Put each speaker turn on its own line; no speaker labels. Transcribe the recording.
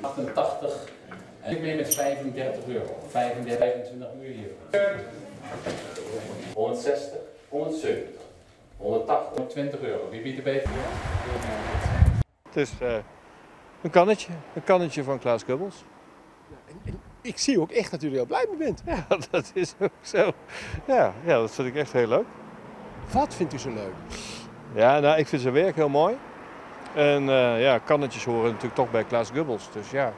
88 en ik ben met 35 euro. 35, 25 uur hier. 160, 170, 180, 120 euro. Wie biedt er beter?
Het is eh, een kannetje. Een kannetje van Klaas Gubbels.
Ik zie ook echt dat u er heel blij mee bent.
Ja, dat is ook zo. Ja, ja, dat vind ik echt heel leuk.
Wat vindt u zo leuk?
Ja, nou, ik vind zijn werk heel mooi. En eh, ja, kannetjes horen natuurlijk toch bij Klaas Gubbels. Dus ja,